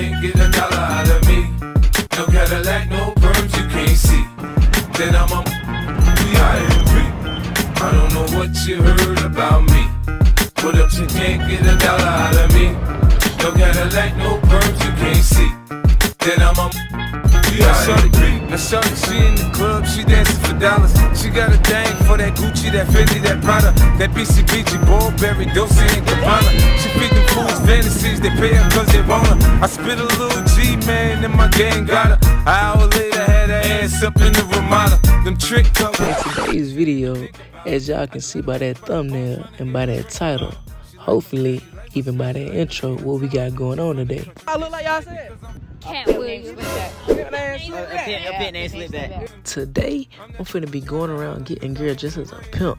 can't get a dollar out of me. No Cadillac, no perms you can't see. Then I'm a B.I.M.B. I don't know what you heard about me. But if you can't get a dollar out of me, no Cadillac, no perms you can't see. Then I'm a B.I.M.B. Now shorty, she in the club, she dancing for dollars. She got a thing for that Gucci, that Fendi, that Prada, that BCBG, Burberry, Dolce and Gabbana. She feed them fools fantasies, they pay her cause they want her. I spit a little G, man, and my gang got her. An hour later, had her ass up in the Ramada. Them trick covers. In today's video, as y'all can see by that thumbnail and by that title, hopefully even by that intro, what we got going on today. I look like y'all said. Cat Williams. Today, I'm finna be going around getting girl just as a pimp.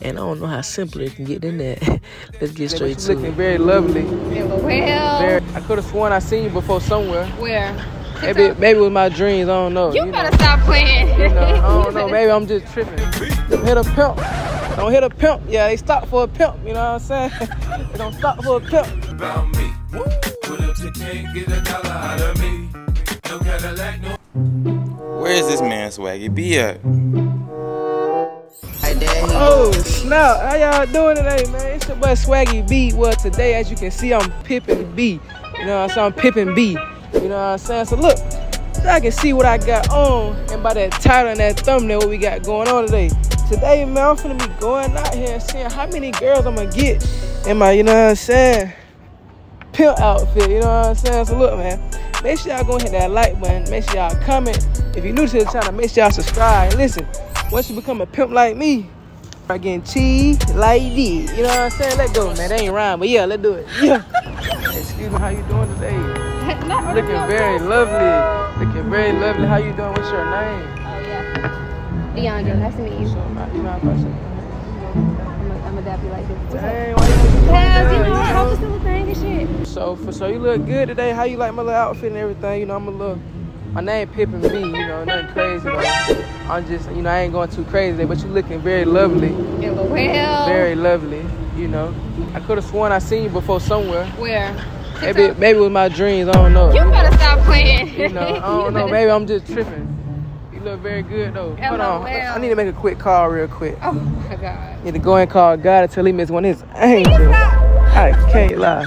And I don't know how simple it can get in that. Let's get But straight you to looking it. very lovely. Well, Very, I could have sworn I seen you before somewhere. where? Maybe maybe with my dreams. I don't know. You know. better stop playing. You know, I don't know. Maybe I'm just tripping. Hit a pimp. Don't hit a pimp. Yeah, they stop for a pimp. You know what I'm saying? they don't stop for a pimp. about me. But if you can't get a dollar out of me, no Cadillac, no Where is this man Swaggy B at? Oh snap! How y'all doing today, man? It's your boy Swaggy B. Well, today, as you can see, I'm pippin' B. You know what I'm saying? I'm pippin' B. You know what I'm saying? So look, so I can see what I got on, and by that title and that thumbnail, what we got going on today. Today, man, I'm finna be going out here and seeing how many girls I'm gonna get in my, you know what I'm saying, pimp outfit. You know what I'm saying? So look, man, make sure y'all go and hit that like button. Make sure y'all comment. If you're new to the channel, make sure y'all subscribe. And listen, once you become a pimp like me, Start getting cheese like this. You know what I'm saying? Let go, man. That ain't rhyme, but yeah, let's do it. Yeah. Excuse me, how you doing today? Not Looking very lovely. Looking very lovely. How you doing? What's your name? Oh, yeah. Deandra, nice to meet you. So, you know how I say- I'm a, I'm dap you like this. Dang, why you looking Cause, you good? know, I it's still a thing and shit. So for so you look good today. How you like my little outfit and everything? You know, I'm a little. My name Pippin B. You know, nothing crazy. I'm just, you know, I ain't going too crazy but you looking very lovely. Yeah, well, Very lovely. You know, I could have sworn I seen you before somewhere. where? Maybe maybe with my dreams. I don't know. You better stop playing. You know, I don't know. Maybe I'm just tripping. You look very good though. Hold on. I need to make a quick call real quick. Oh my god. Need to go and call God and tell him it's one of his angels. I can't lie.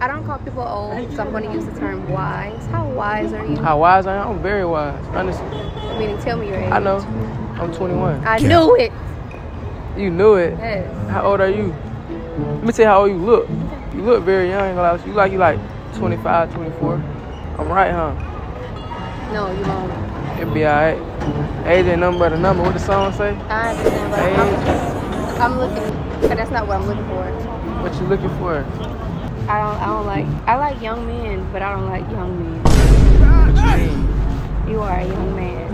I don't call people old, so I'm going to use the term wise. How wise are you? How wise I am? I'm very wise. Honestly. Meaning, tell me your age. I know. I'm 21. I knew it. You knew it. Yes. How old are you? Let me tell you how old you look. You look very young. ain't gonna. You like you like 25, 24. I'm right, huh? No, you won't. It'll be alright. Age ain't nothing but a number. What the song say? I understand, but. I'm, I'm looking, but that's not what I'm looking for. What you looking for? I don't, I don't like, I like young men, but I don't like young men. What you mean? You are a young man.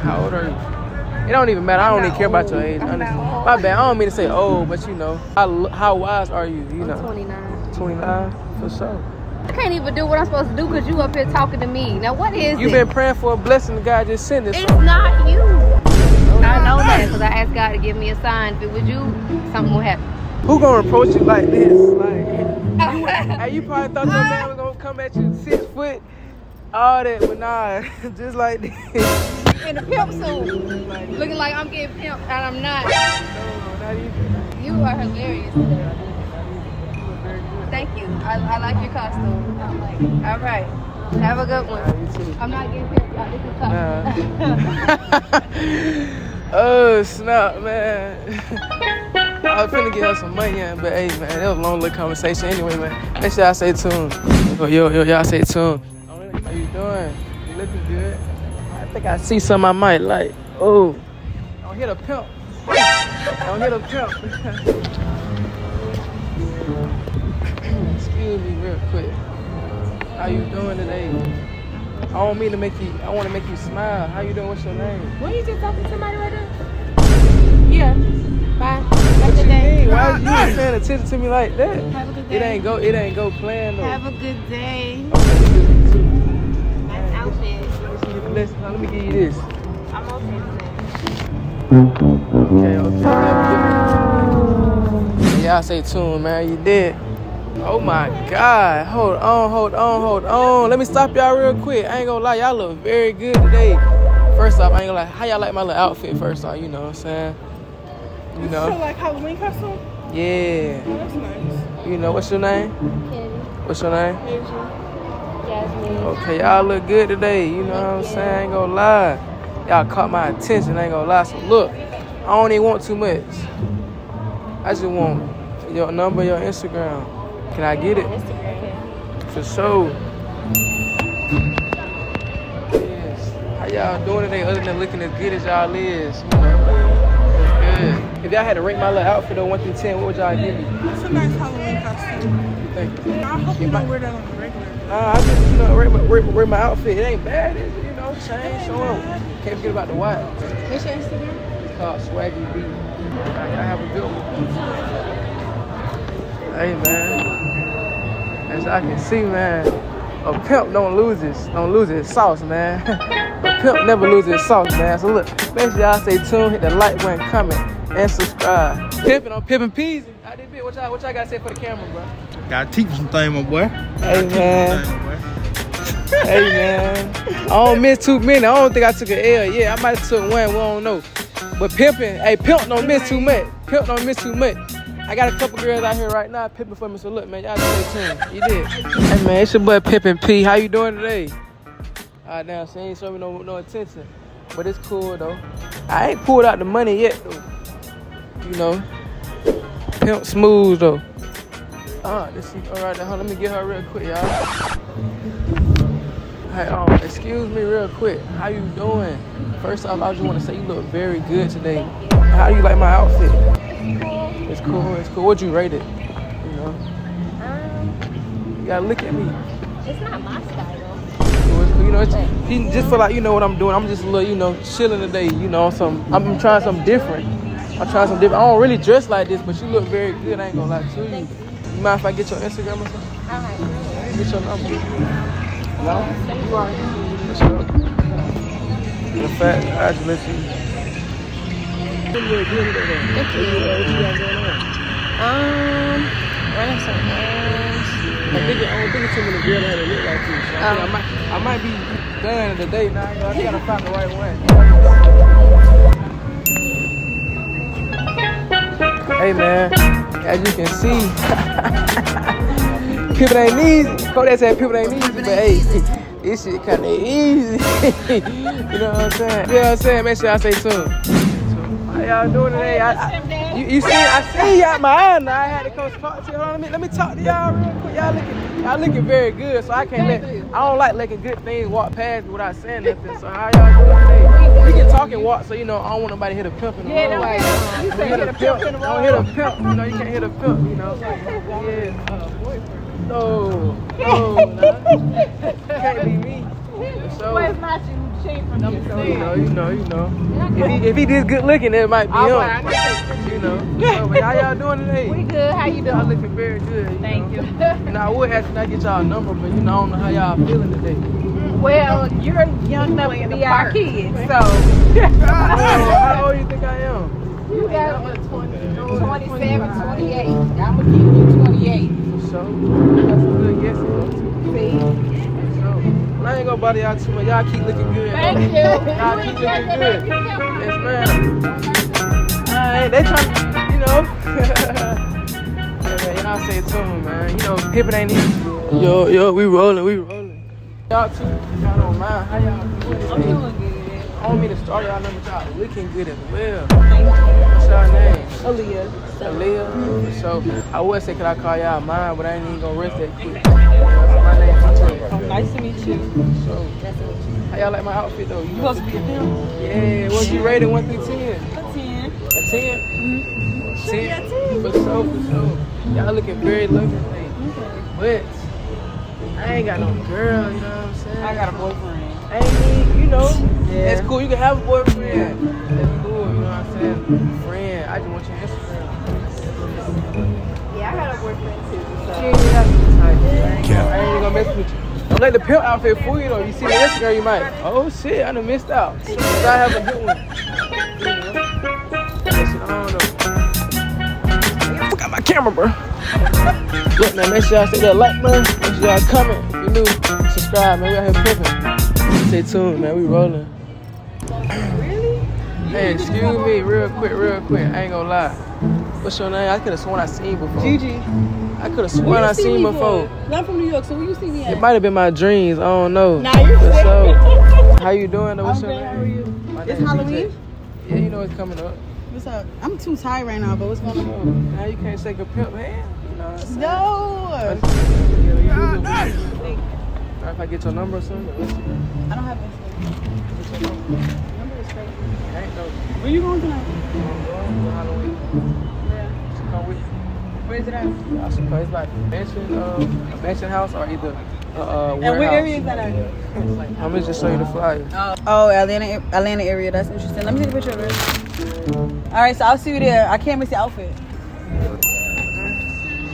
How old are you? It don't even matter. I don't even not care about your age, I'm honestly. old. My bad. I don't mean to say old, but you know, how, how wise are you? You I'm know, 29. 29 for sure. I can't even do what I'm supposed to do because you up here talking to me. Now, what is You've been praying for a blessing. The God just sent it. It's not you. I know that because I asked God to give me a sign. If it was you, something would happen. Who gonna approach you like this? Like, hey, you probably thought your man was gonna come at you six foot, all that, but nah, just like this. In a pimp suit, looking like I'm getting pimped, and I'm not. No, not even. You are hilarious. Thank you. I, I like your costume. All right. Have a good one. I'm not getting pimped. Y'all. This is costume. oh snap, man. I was finna get her some money, yeah, but hey, man, that was a long little conversation anyway, man. Make sure y'all stay tuned. Yo, yo, yo, y'all stay tuned. Oh, how you doing? You looking good? I think I see something I might like. Oh, don't hit a pimp. Don't hit a pimp. Excuse me real quick. How you doing today? I don't mean to make you, I want to make you smile. How you doing? What's your name? Were you just talking to somebody right now? Yeah. Bye. Have a good you day. mean? Why you not paying attention to me like that? Have a good day. It ain't go. It ain't go playing though. Have a good day. Okay, you do too. Nice outfit. Let me see your blessing. Now, Let me give you this. I'm okay with Okay, okay. Stay tuned, man. You did. Oh my God. Hold on, hold on, hold on. Let me stop y'all real quick. I ain't gonna lie, y'all look very good today. First off, I ain't gonna lie. How y'all like my little outfit first off, you know what I'm saying? You So know? like Halloween costume? Yeah. Oh, that's nice. You know, what's your name? Kennedy, What's your name? Asia, Jasmine. Okay, y'all look good today. You know what I'm saying? I ain't gonna lie. Y'all caught my attention. I ain't gonna lie. So look, I don't even want too much. I just want your number, your Instagram. Can I get it? Instagram. For sure. Yes. How y'all doing today other than looking as good as y'all is? You know? That's good. If y'all had to rate my little outfit on 1 through 10, what would y'all give me? That's a nice Halloween costume. Thank you. I hope you don't wear that on the regular. Nah, I just, you know, rate, rate my outfit. It ain't bad, is it? You know, change, show up. Can't forget about the watch. What's your Instagram? It's called Swaggy B. Have a good one. Hey, man. As I can see, man, a pimp don't lose his, don't lose his sauce, man. a pimp never loses his sauce, man. So look, make sure y'all stay tuned, hit the like button, comment, and subscribe. Pimping on Pimpin' Peas. I did bit. What y'all, what y'all got to say for the camera, bro? Gotta teach you some things, my boy. Hey, man. Thing, hey man, I don't miss too many. I don't think I took an L. Yeah, I might have took one. We don't know. But pimping, hey, pimp don't miss too much. Pimp don't miss too much. I got a couple girls out here right now pimping for me. So look, man, y'all stay tuned. You did. Hey man, it's your boy Pimpin' P. How you doing today? Alright, now she ain't showing me no no attention, but it's cool though. I ain't pulled out the money yet though. You know, pimp smooth though. Ah, this is all right. Now, let me get her real quick, y'all. Hey, um, excuse me real quick. How you doing? First off, I just want to say you look very good today. How do you like my outfit? It's cool. It's cool. What'd you rate it? You know, Um, you gotta look at me. it's not my style cool. You know, it's, he just feel like you know what I'm doing. I'm just a little, you know, chilling today. You know, some I'm trying something different. I'm trying something different. I don't really dress like this, but you look very good. I ain't gonna lie to you. You mind if I get your Instagram or something? Get your number. No? You are. For sure. In fact, I just let you. Um, running some. I think I think it's too many girls that look like you. I, I might I might be done today now. I I gotta find the right one. Hey man, as you can see, people ain't easy. Kodak said people ain't easy, but hey, this shit kinda easy. you know what I'm saying? You know what I'm saying? Make sure y'all stay tuned. Y'all doing today? I, you, you see, I see y'all my eye. I had to come talk to you. Hold on, let me let me talk to y'all real quick. Y'all looking, y'all looking very good. So I can't let, I don't like letting good things walk past me without saying nothing. So how y'all doing today? We can talk and walk, so you know I don't want nobody to hit a pimp in the yeah, say hit a pimp. Don't hit a pimp. You know you can't hit a pimp. You know. Yeah. Uh, no, no, nah. can't be me. So, Where's my shoe? Shame from you know, you know, you know, you know. If he, if he this good looking, it might be him. You know. So, but how y'all doing today? We good. How you Y'all doing? looking very good. You Thank know? you. You know, I would ask you to get y'all a number, but you know, I don't know how y'all feeling today. well, you're young enough to be our kids, so how old you think I am? you got 27, 28. I'm gonna give you 28. So, that's a good guess. See? So, I ain't gonna bother y'all too much. Y'all keep looking good. Thank though. you. Y'all keep looking good. Yes, ma'am. Alright, they trying, to, you know. yeah, man, y'all stay tuned, man. You know, pimping ain't easy. Yo, yo, we rolling, we rolling. Y'all too, y'all don't mind. How y'all doing? I'm doing good. I want me to start y'all number, y'all looking good as well. What's y'all name? Aaliyah. Aaliyah. Mm-hmm. So I would say could I call y'all mine, but I ain't even gonna rest that quick. My name is Nice to meet you. So how y'all like my outfit though? You You supposed to be a pimp. yeah, what's you rated one through ten? A 10. A 10? Mm-hmm. Ten? For sure, for sure. Y'all looking very lovely. But I ain't got no girl, you know what I'm saying? I got a boyfriend. I ain't need, you know. Yeah. That's cool. You can have a boyfriend. That's cool, you know what I'm saying? Friend. I just want your Instagram. Yeah, I got a boyfriend too. She ain't to type. I ain't gonna mess with you. Don't let the pimp outfit fool you though. You see the Instagram, you might. Oh shit, I done missed out. So I have a good one. You? I don't know. I forgot my camera, bro. Look, man, make sure y'all stay that like button. Make sure y'all comment. If you're new, subscribe, man. We out here pimping. Stay tuned, man. We rolling. Really? Hey, excuse me, real quick, real quick. I ain't gonna lie. What's your name? I could have sworn I seen before. Gigi. I could have sworn I seen before. I'm from New York, so where you see me at? It might have been my dreams. I don't know. Nah, you're sure. How you doing? though? I'm What's good. How are you? My It's Halloween. Yeah, you know it's coming up. What's up? I'm too tired right now, but what's going on? Now you can't shake a pimp hand. You know what I'm? No. Yeah, you do it. If I get your number or something. I don't have Instagram. Your number? Number is crazy. Where you going tonight? I'm going to Halloween. Yeah. Come with you. Where is it at? Yeah, she come. It's like a mansion, uh, a mansion house or either uh, uh, And where area is that at? I'm gonna just show you the flyer. Oh, Atlanta, Atlanta area. That's interesting. Let me take a picture of it. All right, so I'll see you there. I can't miss the outfit.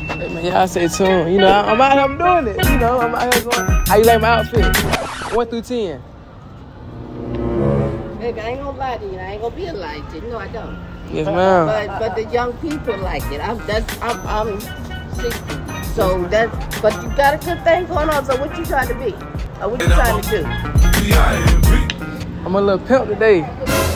Hey man, y'all stay tuned. You know, I'm out here, I'm doing it. You know, I'm out here going. How you like my outfit? One through ten. Baby, I ain't gonna lie to you. I ain't gonna be a lie to you. No, I don't. Yes, ma'am. But but the young people like it. I'm that's I'm I'm 60. So that's but you got a good thing going on. So what you trying to be? Or what you trying to do? We out here free. I'm a little pimp today.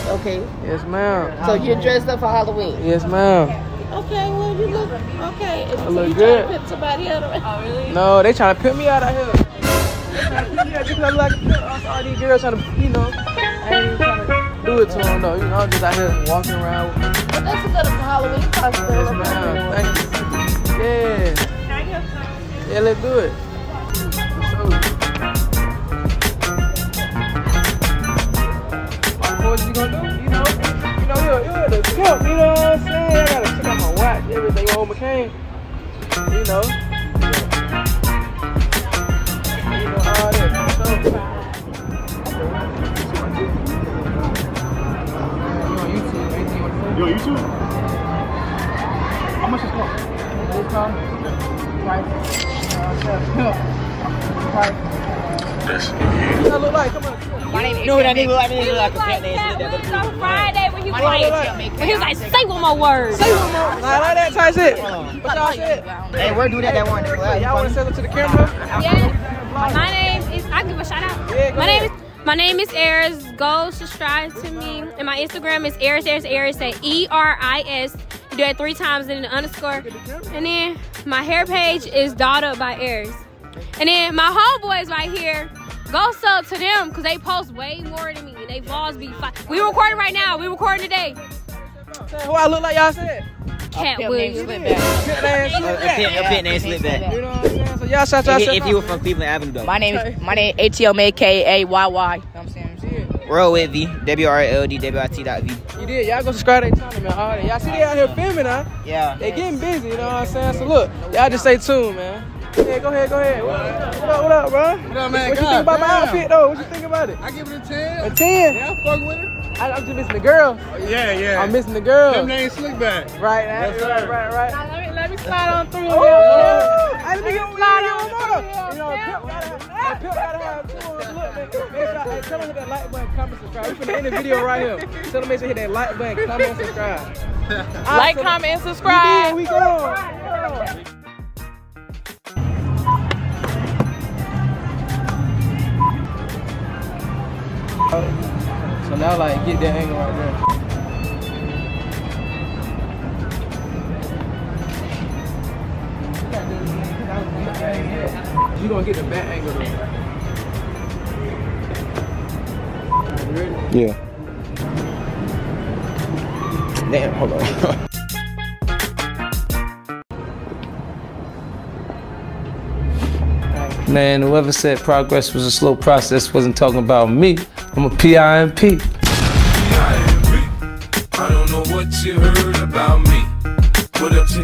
Okay. Yes, ma'am. So you're dressed up for Halloween. Yes, ma'am. Okay, well you look okay. If I look you good. trying to pimp somebody out of Oh really? No, they trying to pimp me out of here. They trying to pimp me out just 'cause I'm like a pimp. All- All these girls trying to, you know, do it to them though. You know, I'm just out here walking around. But that's a good Halloween costume. Yes, ma'am. Thank you. Yeah. Yeah, let's do it. How much is cost? This car? Price? Uh, Price? What I look like? Come on. My name is know what that nigga look like? He Nigga was like a like fat that nigga. when it was on Friday when he was My name like, is when he was like, say one more word. Say one more. Nah, like that type shit. What y'all said? Hey, where do that that one? Y'all want to sell it to the camera? Yeah. My name is. I give a shout out. Yeah, go my ahead. name is. My name is Eris. Go subscribe to me, and my Instagram is Eris Eris Eris at E R I S. You do it three times and then the underscore, and then my hair page is Daughter by Eris. And then my homeboys right here. Go sub to them because they post way more than me. and They vlogs be fine. We recording right now. We recording today. Who I look like y'all said? Cat Williams. Pimp ass. A pit, a pit name slip back. You know what I'm saying? So y'all shout y'all If, if you were from Cleveland Avenue though. My name is my name ATM AKA YY. You know what I'm saying? Roll with V. W R L D W I T dot V. You did. Y'all go subscribe to their channel, man. All right. Y'all see they out here filming, huh? Yeah. They getting busy, you know what I'm saying? So look, y'all just stay tuned, man. Yeah, go ahead, go ahead. What what up, what up, bro? What up, man? What you God think about my outfit, though? What you think about it? I give it a 10. A 10? Yeah, I fuck with it. I, I'm just missing the girl. Oh, yeah, yeah. I'm missing the girl. Them names slick back. Right, Yes, right, right, right. Let me slide on through. I didn't get slide on more. You know, pimp gotta pimp gotta have two on. Look, make sure, hey, tell them hit that like button, comment, subscribe. We finna end the video right here. Tell them make sure hit that like button, comment, subscribe. Like, comment, and subscribe. We go. So now, like, get that angle right there. You gonna get the back angle though. Alright, you ready? Yeah. Damn, hold on. Man, whoever said progress was a slow process wasn't talking about me. I'm a PIMP. We out here free. I don't know what you heard about me. What up to